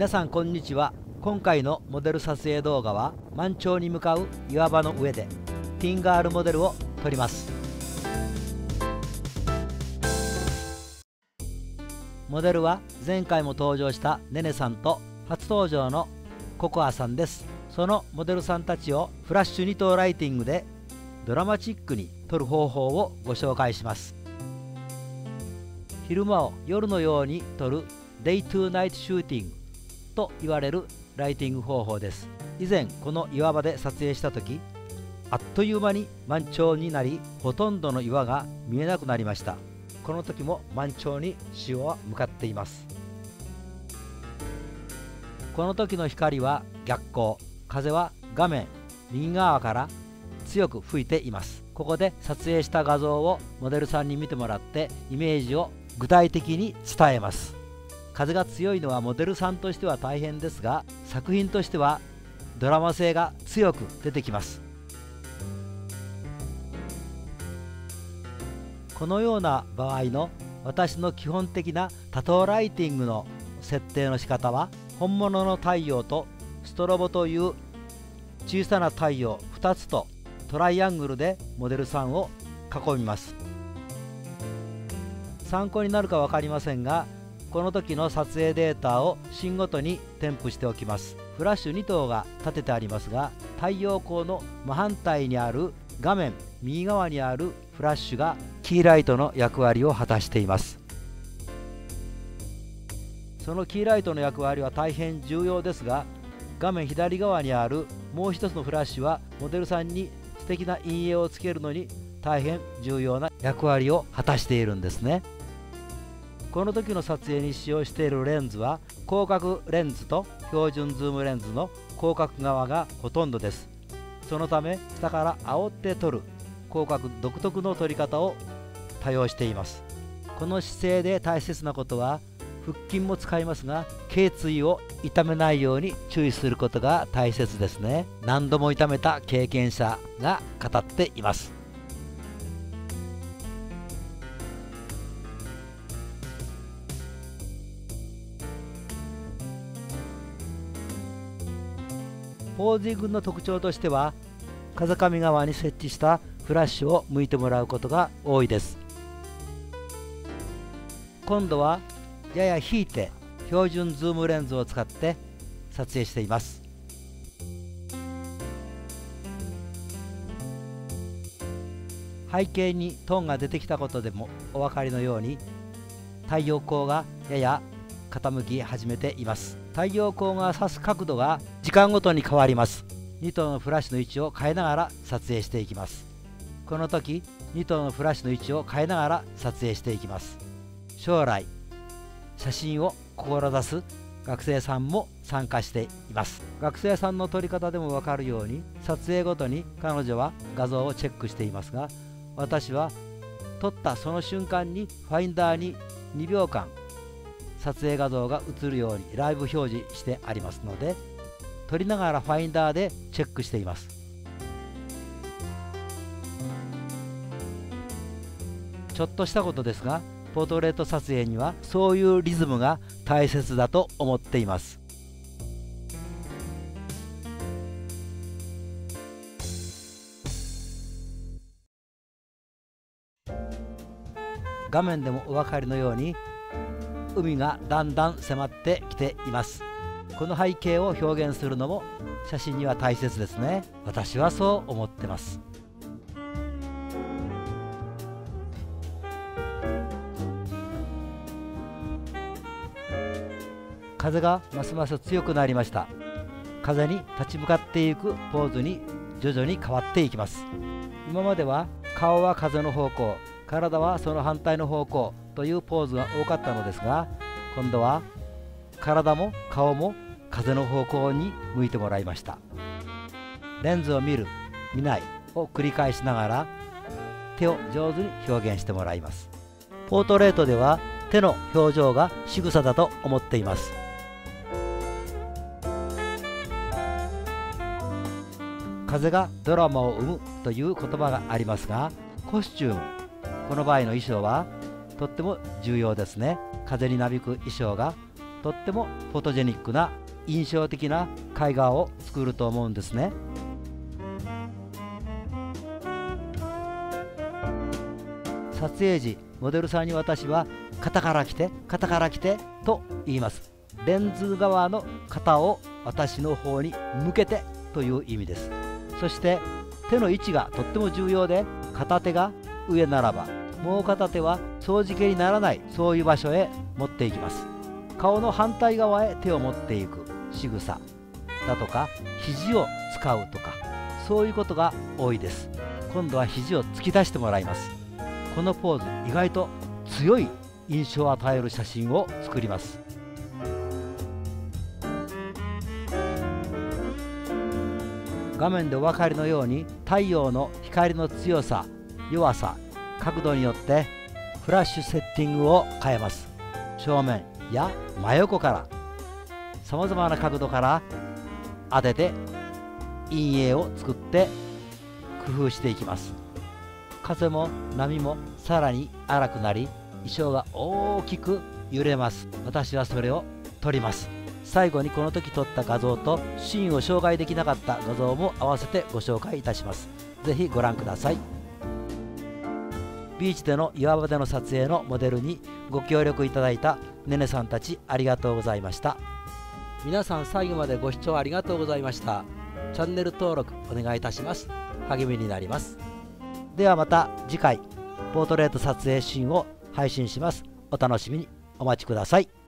皆さんこんにちは。今回のモデル撮影動画は満潮に向かう岩場の上でティンガールモデルを撮ります。モデルは前回も登場したねねさんと初登場のココアさんです。そのモデルさんたちをフラッシュ2等ライティングでドラマチックに撮る方法をご紹介します。昼間を夜のように撮る day to night shooting。と言われるライティング方法です。以前この岩場で撮影した時あっという間に満潮になりほとんどの岩が見えなくなりました。この時も満潮に潮は向かっています。この時の光は逆光風は画面右側から強く吹いています。ここで撮影した画像をモデルさんに見てもらってイメージを具体的に伝えます。風が強いのはモデルさんとしては大変ですが作品としてはドラマ性が強く出てきます。このような場合の私の基本的な多等ライティングの設定の仕方は本物の太陽とストロボという小さな太陽2つとトライアングルでモデルさんを囲みます。参考になるか分かりませんがこの時の撮影データを芯ごとに添付しておきます。フラッシュ2灯が立ててありますが太陽光の真反対にある画面右側にあるフラッシュがキーライトの役割を果たしています。そのキーライトの役割は大変重要ですが画面左側にあるもう一つのフラッシュはモデルさんに素敵な陰影をつけるのに大変重要な役割を果たしているんですね。この時の撮影に使用しているレンズは広角レンズと標準ズームレンズの広角側がほとんどです。そのため下から煽って撮る広角独特の撮り方を多用しています。この姿勢で大切なことは腹筋も使いますが頸椎を痛めないように注意することが大切ですね。何度も痛めた経験者が語っています。ポージングの特徴としては風上側に設置したフラッシュを向いてもらうことが多いです。今度はやや引いて標準ズームレンズを使って撮影しています。背景にトーンが出てきたことでもお分かりのように太陽光がやや傾き始めています。太陽光が差す角度が時間ごとに変わります。2頭のフラッシュの位置を変えながら撮影していきます。この時2頭のフラッシュの位置を変えながら撮影していきます。将来写真を志す学生さんも参加しています。学生さんの撮り方でも分かるように撮影ごとに彼女は画像をチェックしていますが私は撮ったその瞬間にファインダーに2秒間撮影画像が映るようにライブ表示してありますので撮りながらファインダーでチェックしています。ちょっとしたことですがポートレート撮影にはそういうリズムが大切だと思っています。画面でもお分かりのように海がだんだん迫ってきています。この背景を表現するのも写真には大切ですね。私はそう思ってます。風がますます強くなりました。風に立ち向かっていくポーズに徐々に変わっていきます。今までは顔は風の方向体はその反対の方向というポーズが多かったのですが今度は体も顔も風の方向に向いてもらいました。レンズを見る見ないを繰り返しながら手を上手に表現してもらいます。ポートレートでは手の表情が仕草だと思っています。風がドラマを生むという言葉がありますがコスチュームこの場合の衣装はとっても重要ですね。風になびく衣装がとってもフォトジェニックな印象的な絵画を作ると思うんですね。撮影時モデルさんに私は肩から来て肩から来てと言います。レンズ側の肩を私の方に向けてという意味です。そして手の位置がとっても重要で片手が上ならばもう片手は掃除気にならないそういう場所へ持っていきます。顔の反対側へ手を持っていく。仕草。だとか肘を使うとか。そういうことが多いです。今度は肘を突き出してもらいます。このポーズ意外と強い印象を与える写真を作ります。画面でお分かりのように太陽の光の強さ弱さ角度によってフラッシュセッティングを変えます。正面や真横から。さまざまな角度から当てて陰影を作って工夫していきます。風も波もさらに荒くなり衣装が大きく揺れます。私はそれを撮ります。最後にこの時撮った画像とシーンを紹介できなかった画像も合わせてご紹介いたします。是非ご覧ください。ビーチでの岩場での撮影のモデルにご協力いただいたねねさんたちありがとうございました。皆さん最後までご視聴ありがとうございました。チャンネル登録お願いいたします。励みになります。ではまた次回ポートレート撮影シーンを配信します。お楽しみに。お待ちください